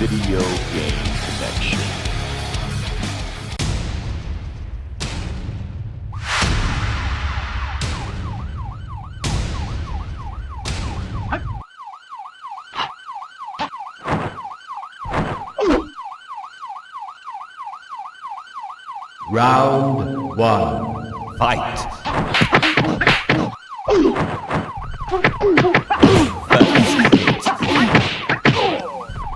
Video Game Connection. Round one. Fight.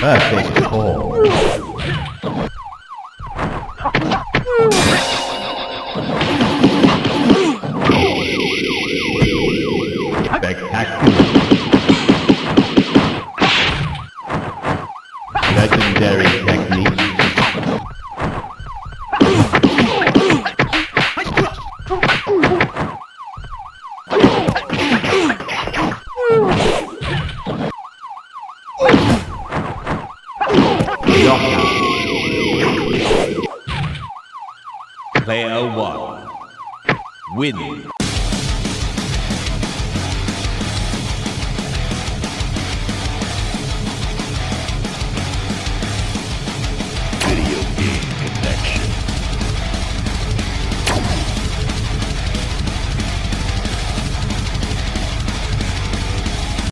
Perfect call. Spectacular. Legendary technique. Player one. Win.